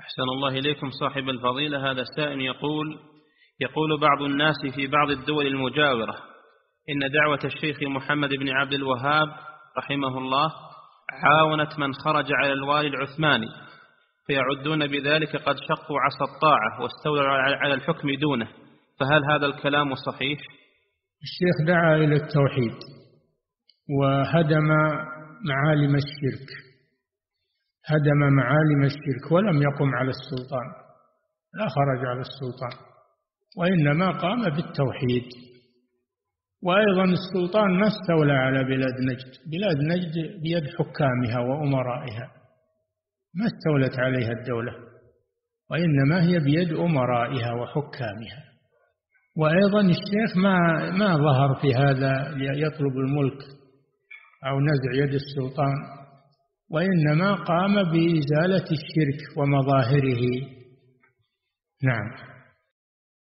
أحسن الله إليكم صاحب الفضيلة. هذا سائل يقول يقول بعض الناس في بعض الدول المجاورة إن دعوة الشيخ محمد بن عبد الوهاب رحمه الله عاونت من خرج على الوالي العثماني فيعدون بذلك قد شقوا عصا الطاعة واستولوا على الحكم دونه. فهل هذا الكلام صحيح؟ الشيخ دعا إلى التوحيد وهدم معالم الشرك. هدم معالم الشرك ولم يقم على السلطان لا خرج على السلطان وإنما قام بالتوحيد. وأيضا السلطان ما استولى على بلاد نجد بلاد نجد بيد حكامها وأمرائها ما استولت عليها الدولة وإنما هي بيد أمرائها وحكامها. وأيضا الشيخ ما ما ظهر في هذا يطلب الملك أو نزع يد السلطان وإنما قام بإزالة الشرك ومظاهره. نعم.